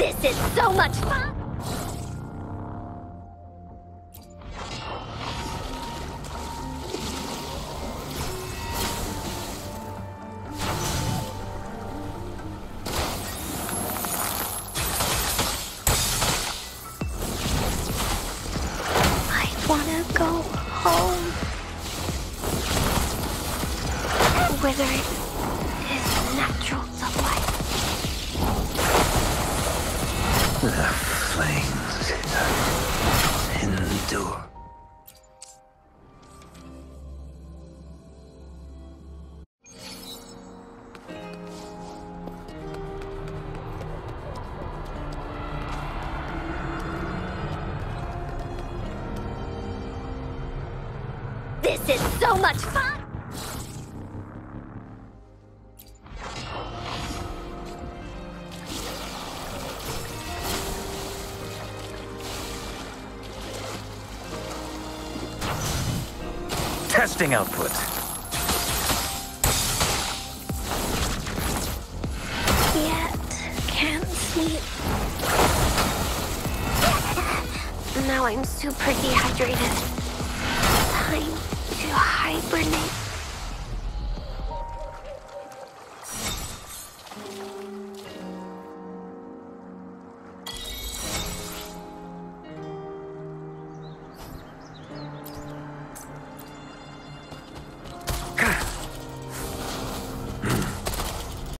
This is so much fun! I wanna go home. The flames endure. This is so much fun! Testing output. Yet can't sleep. Now I'm super dehydrated. Time to hibernate.